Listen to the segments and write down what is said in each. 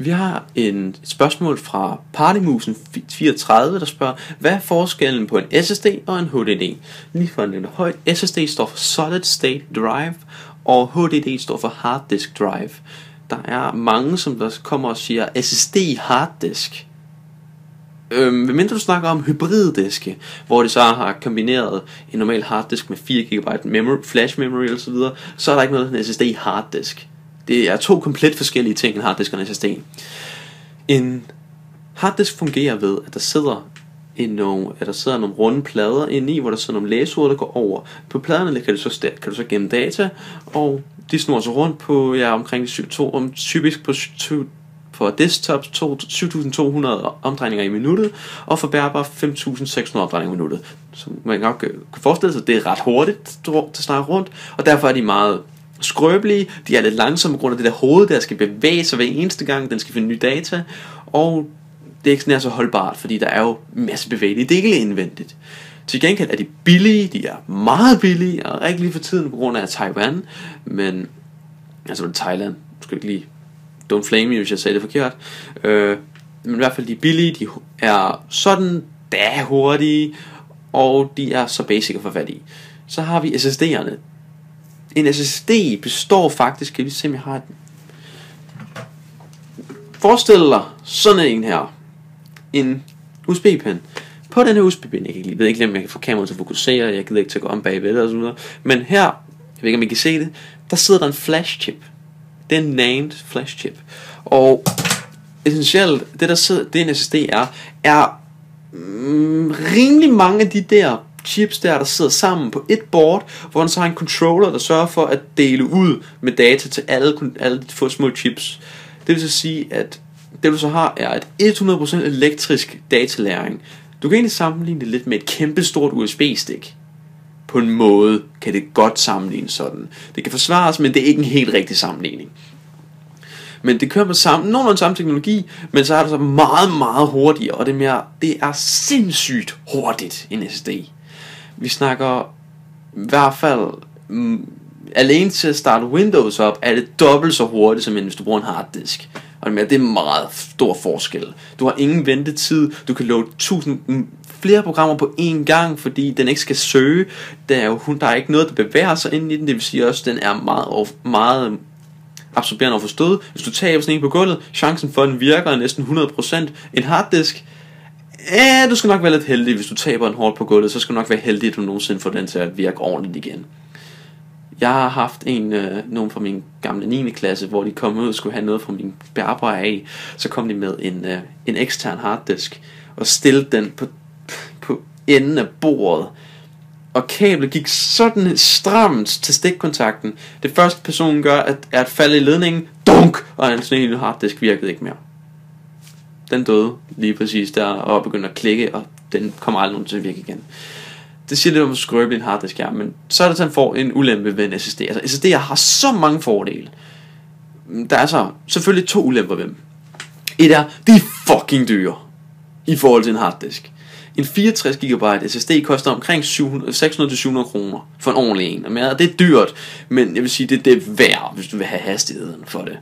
Vi har en, et spørgsmål fra Partymusen 34, der spørger, hvad er forskellen på en SSD og en HDD? Lige for en højt, SSD står for Solid State Drive, og HDD står for Hard Disk Drive. Der er mange, som der kommer og siger SSD Hard Disk. Øhm, mindre du snakker om hybriddiske, hvor det så har kombineret en normal harddisk med 4 GB memory, flash memory osv., så, så er der ikke noget en SSD harddisk. Det er to komplet forskellige ting, en harddisk og en SSD. En harddisk fungerer ved, at der sidder en nogle, at der sidder nogle runde plader inde i, hvor der sidder nogle læsord, der går over. På pladerne kan du så, kan du så gemme data, og de snor sig rundt på ja, omkring 7, om, typisk på 7, for desktop 7200 omdrejninger i minuttet, og for bærbare 5600 omdrejninger i minuttet. Så man nok øh, kan forestille sig, at det er ret hurtigt til snakke rundt, og derfor er de meget skrøbelige, de er lidt langsomme på grund af det der hoved, der skal bevæge sig hver eneste gang, den skal finde nye data, og det er ikke sådan så holdbart, fordi der er jo en masse bevægelige dele indvendigt. Til gengæld er de billige, de er meget billige, og ikke lige for tiden på grund af Taiwan, men, altså Thailand, du skal ikke lige, don't flame me, hvis jeg sagde det forkert, øh, men i hvert fald de er billige, de er sådan, da hurtige, og de er så basic at få fat i. Så har vi SSD'erne, en SSD består faktisk, kan vi se om jeg har et... Forestil dig sådan en her. En USB-pen. På den her USB-pen, jeg, jeg ved ikke, om jeg kan få kameraet til at fokusere, jeg gider ikke til at gå om bagved og sådan noget. Men her, jeg ved ikke, om I kan se det, der sidder der en flash chip. Det er en named flash chip. Og essentielt, det der sidder, det en SSD er, er mm, rimelig mange af de der chips der, der sidder sammen på et board, hvor han så har en controller, der sørger for at dele ud med data til alle, alle de få små chips. Det vil så sige, at det du så har er et 100% elektrisk datalæring. Du kan egentlig sammenligne det lidt med et kæmpestort USB-stik. På en måde kan det godt sammenlignes sådan. Det kan forsvares, men det er ikke en helt rigtig sammenligning. Men det kører med samme, nogenlunde samme teknologi, men så er det så meget, meget hurtigere, og det er, mere, det er sindssygt hurtigt en SSD. Vi snakker i hvert fald mm, alene til at starte Windows op, er det dobbelt så hurtigt, som hvis du bruger en harddisk. Og det er meget stor forskel. Du har ingen ventetid, du kan loade tusind mm, flere programmer på én gang, fordi den ikke skal søge. Der er, jo, der er ikke noget, der bevæger sig ind i den, det vil sige også, at den er meget, meget absorberende og forstået. Hvis du taber sådan en på gulvet, chancen for, at den virker er næsten 100%. En harddisk, Ja, du skal nok være lidt heldig, hvis du taber en hård på gulvet, så skal du nok være heldig, at du nogensinde får den til at virke ordentligt igen. Jeg har haft en, øh, nogen fra min gamle 9. klasse, hvor de kom ud og skulle have noget fra min bærbare af. Så kom de med en, øh, en ekstern harddisk og stillede den på, på enden af bordet. Og kablet gik sådan stramt til stikkontakten. Det første personen gør, at, er at falde i ledningen, dunk, og en sådan harddisk virkede ikke mere den døde lige præcis der, og begyndte at klikke, og den kommer aldrig nogen til at virke igen. Det siger lidt om skrøbelig en harddisk men så er det sådan får en ulempe ved en SSD. Altså SSD'er har så mange fordele. Mm, der er så selvfølgelig to ulemper ved dem. Et er, de er fucking dyre i forhold til en harddisk. En 64 GB SSD koster omkring 600-700 kroner for en ordentlig en. Og det er dyrt, men jeg vil sige, det, det er værd, hvis du vil have hastigheden for det.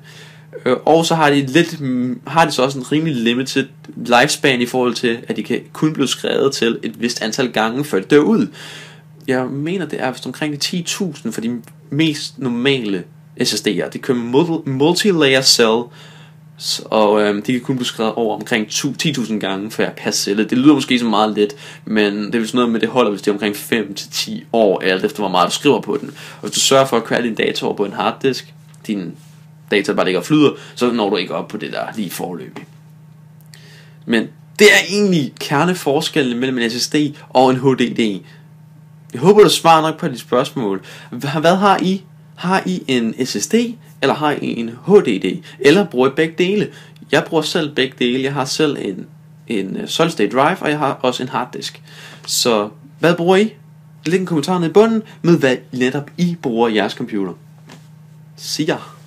Øh, og så har de, lidt, mm, har de så også en rimelig limited lifespan i forhold til, at de kan kun blive skrevet til et vist antal gange, før det dør ud. Jeg mener, det er vist omkring de 10.000 for de mest normale SSD'er. Det kører multi-layer cell, og øh, de kan kun blive skrevet over omkring 10.000 gange før per celle. Det lyder måske så meget lidt, men det er vist noget med, det holder, hvis det er omkring 5-10 år, alt efter hvor meget du skriver på den. Og hvis du sørger for at køre din data over på en harddisk, din data bare ligger og flyder, så når du ikke op på det der lige forløb. Men det er egentlig kerneforskellen mellem en SSD og en HDD. Jeg håber, du svarer nok på dit spørgsmål. Hvad har I? Har I en SSD, eller har I en HDD? Eller bruger I begge dele? Jeg bruger selv begge dele. Jeg har selv en, en øh, solid state drive, og jeg har også en harddisk. Så hvad bruger I? Læg en kommentar ned i bunden med, hvad netop I bruger i jeres computer. See ya!